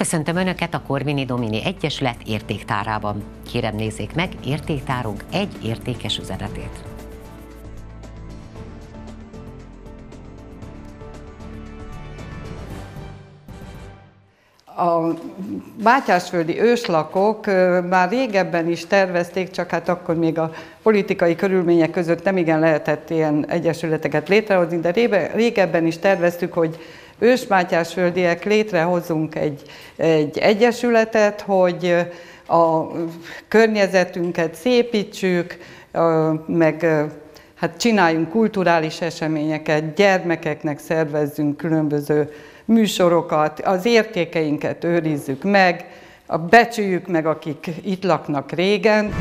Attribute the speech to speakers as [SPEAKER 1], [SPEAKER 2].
[SPEAKER 1] Köszöntöm Önöket a Korvini Domini Egyesület értéktárában. Kérem nézzék meg értéktárunk egy értékes üzenetét.
[SPEAKER 2] A bátyásföldi őslakok már régebben is tervezték, csak hát akkor még a politikai körülmények között nem igen lehetett ilyen egyesületeket létrehozni, de régebben is terveztük, hogy ősmátyásföldiek létrehozunk egy, egy egyesületet, hogy a környezetünket szépítsük, meg hát csináljunk kulturális eseményeket, gyermekeknek szervezzünk különböző műsorokat, az értékeinket őrizzük meg, becsüljük meg, akik itt laknak régen.